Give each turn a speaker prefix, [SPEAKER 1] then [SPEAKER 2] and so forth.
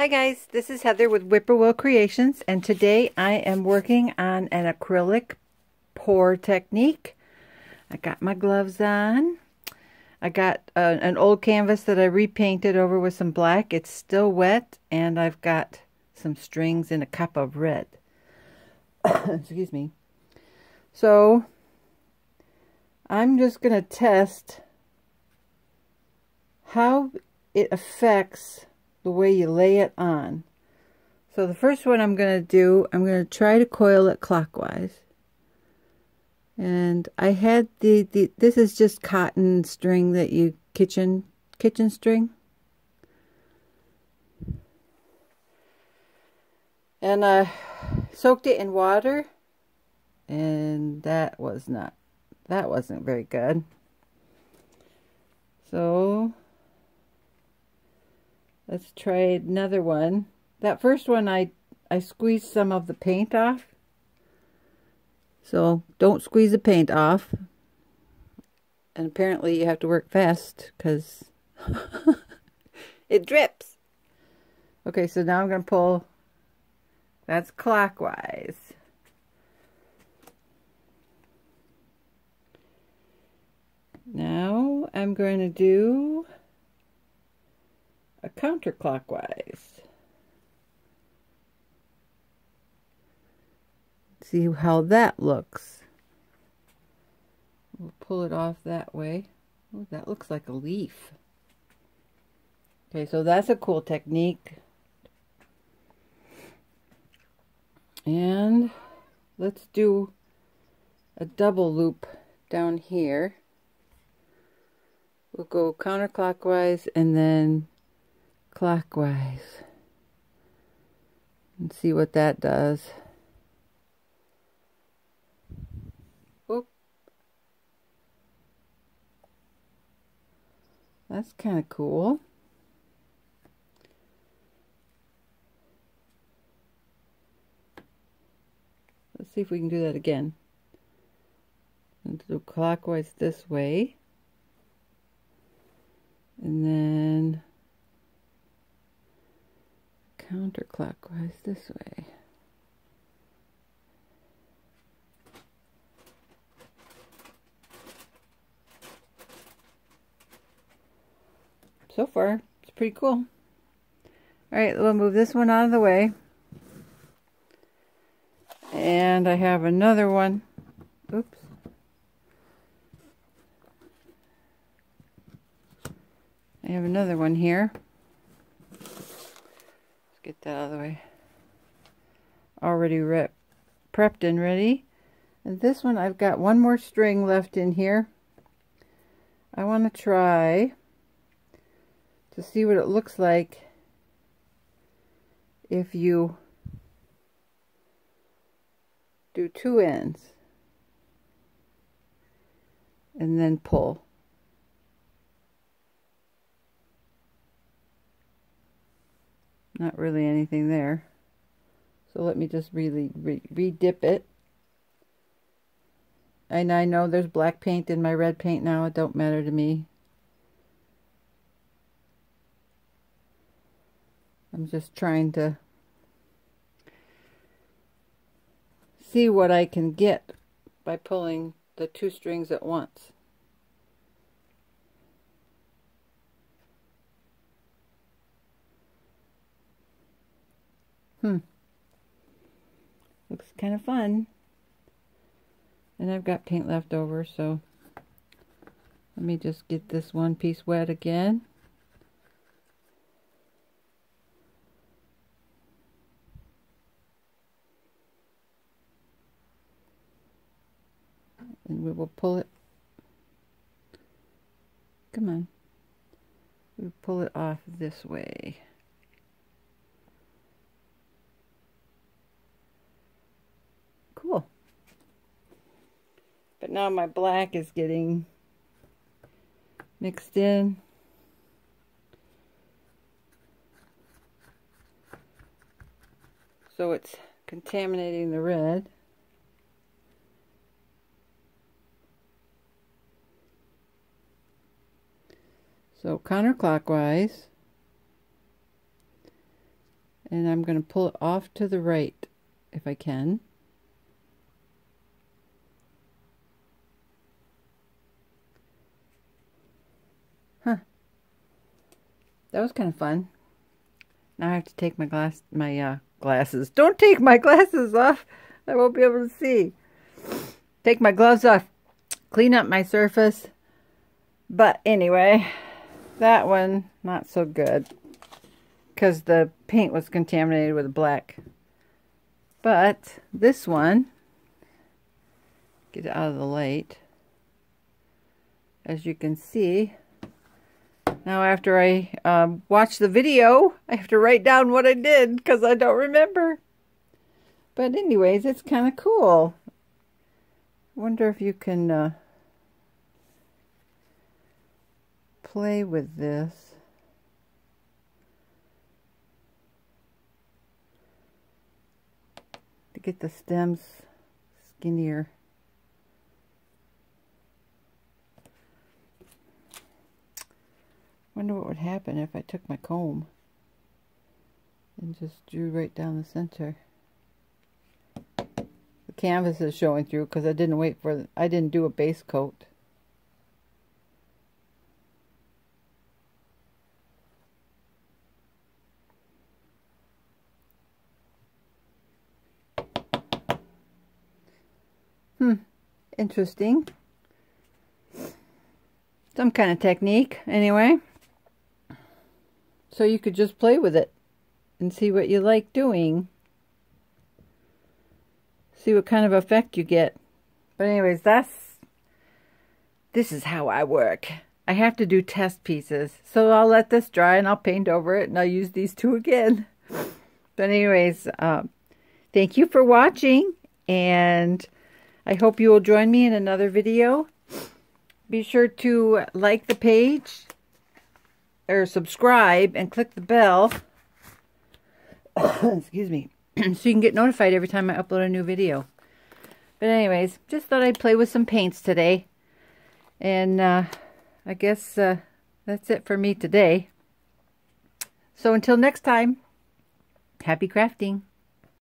[SPEAKER 1] Hi guys, this is Heather with Whippoorwill Creations and today I am working on an acrylic pour technique. I got my gloves on. I got uh, an old canvas that I repainted over with some black. It's still wet and I've got some strings in a cup of red. Excuse me. So I'm just going to test how it affects the way you lay it on. So the first one I'm going to do, I'm going to try to coil it clockwise. And I had the, the this is just cotton string that you kitchen kitchen string. And I soaked it in water and that was not that wasn't very good. So Let's try another one. That first one, I, I squeezed some of the paint off. So don't squeeze the paint off. And apparently you have to work fast because it drips. Okay, so now I'm going to pull, that's clockwise. Now I'm going to do counterclockwise. See how that looks. We'll pull it off that way. Oh, that looks like a leaf. Okay, so that's a cool technique. And let's do a double loop down here. We'll go counterclockwise and then clockwise and see what that does. Oop. That's kind of cool. Let's see if we can do that again. And do clockwise this way. And then counterclockwise this way. So far, it's pretty cool. Alright, we'll move this one out of the way. And I have another one. Oops. I have another one here get that out of the way. Already rep, prepped and ready. And this one, I've got one more string left in here. I want to try to see what it looks like if you do two ends and then pull. Not really anything there. So let me just really re-dip it. And I know there's black paint in my red paint now. It don't matter to me. I'm just trying to see what I can get by pulling the two strings at once. Hmm. Looks kind of fun. And I've got paint left over, so let me just get this one piece wet again. And we will pull it. Come on. We pull it off this way. Cool. But now my black is getting mixed in. So it's contaminating the red. So counterclockwise. And I'm going to pull it off to the right if I can. That was kind of fun. Now I have to take my glass, my uh, glasses. Don't take my glasses off. I won't be able to see. Take my gloves off. Clean up my surface. But anyway, that one, not so good. Because the paint was contaminated with black. But this one, get it out of the light. As you can see, now after I um, watch the video, I have to write down what I did because I don't remember. But anyways, it's kind of cool. wonder if you can uh, play with this. To get the stems skinnier. Wonder what would happen if I took my comb and just drew right down the center. The canvas is showing through because I didn't wait for, I didn't do a base coat. Hmm, interesting. Some kind of technique, anyway. So you could just play with it and see what you like doing. See what kind of effect you get. But anyways, that's, this is how I work. I have to do test pieces. So I'll let this dry and I'll paint over it and I'll use these two again. But anyways, um, thank you for watching and I hope you will join me in another video. Be sure to like the page or subscribe and click the bell. Excuse me. so you can get notified every time I upload a new video. But anyways, just thought I'd play with some paints today. And uh, I guess uh, that's it for me today. So until next time, happy crafting.